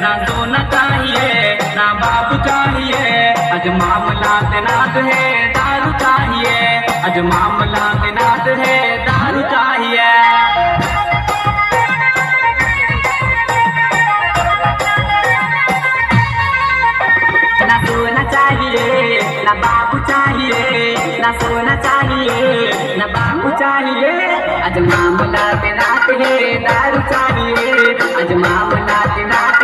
ना सोना चाहिए, ना बाप चाहिए। अज मामला तैनात है, दारू चाहिए। अज मामला तैनात है, दारू चाहिए। ना सोना चाहिए, ना बाबू चाहिए, ना सोना चाहिए, ना बाबू चाहिए। अज मामला रात है